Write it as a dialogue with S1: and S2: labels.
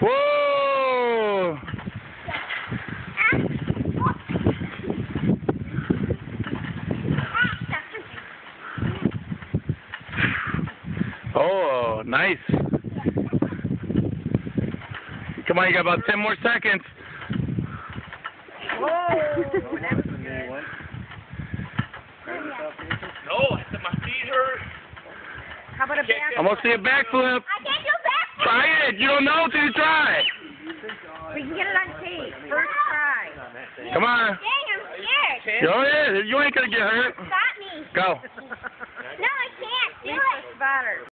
S1: Whoa! Oh, nice. Come on, you got about 10 more seconds.
S2: No, I said my feet hurt.
S3: How about a back?
S1: I'm going to see a backflip.
S4: I can't do backflip.
S1: Try it. You don't know till you try.
S3: We can get it on tape. First try.
S1: Come on.
S4: Dang, I'm scared.
S1: Go ahead. You ain't going to get hurt.
S4: Stop me.
S1: Go.
S4: No, I can't do
S3: Meet
S4: it.
S3: spotter.